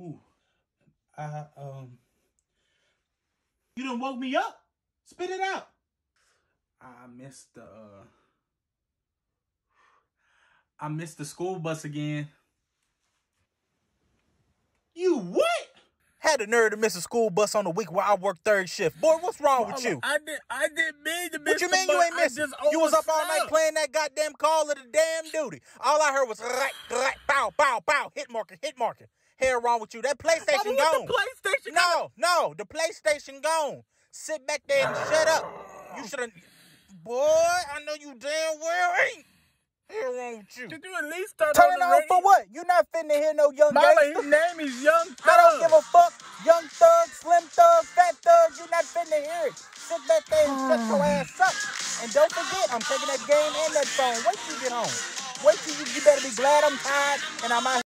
Ooh. I um. You done woke me up. Spit it out. I missed the. Uh, I missed the school bus again. You what? Had the nerve to miss a school bus on the week where I work third shift. Boy, what's wrong with you? I did. I didn't mean to miss. What you mean you ain't I missing? You was up all night playing that goddamn call of the damn duty. All I heard was right, right, bow, bow, hit marker, hit marker. Hell wrong with you. That PlayStation gone. the PlayStation? No, no, the PlayStation gone. Sit back there and shut up. You should have. Boy, I know you damn well ain't. Hell wrong with you. Did you at least turn, Turn on it the on radio? for what? You're not finna hear no young Mama, gangster. his name is Young Thug. I don't give a fuck. Young thug, slim thug, fat thug, you not finna hear it. Sit back there and shut your ass up. And don't forget, I'm taking that game and that phone. Wait till you get home. Wait till you, you better be glad I'm tired and I'm out